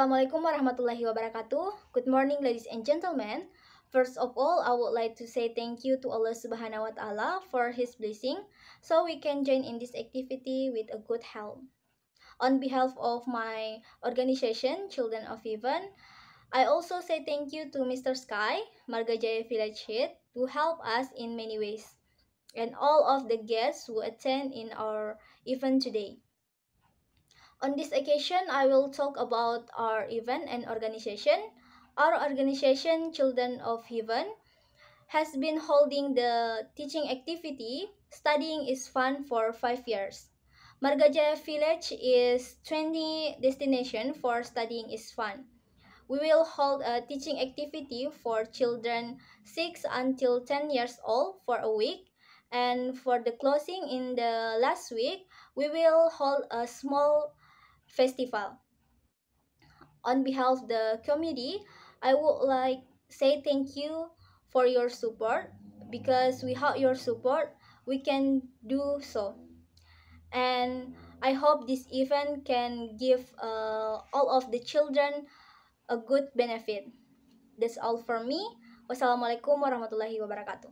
Assalamualaikum warahmatullahi wabarakatuh. Good morning, ladies and gentlemen. First of all, I would like to say thank you to Allah Subhanahu wa Ta'ala for His blessing, so we can join in this activity with a good health. On behalf of my organization, Children of Heaven, I also say thank you to Mr. Sky, Margajaya Village Head, to help us in many ways, and all of the guests who attend in our event today. On this occasion, I will talk about our event and organization. Our organization, Children of Heaven, has been holding the teaching activity Studying is Fun for five years. Margajaya Village is 20 destination for studying is fun. We will hold a teaching activity for children 6 until 10 years old for a week. And for the closing in the last week, we will hold a small festival. On behalf of the committee, I would like say thank you for your support because without your support, we can do so. And I hope this event can give uh, all of the children a good benefit. That's all for me. Wassalamualaikum warahmatullahi wabarakatuh.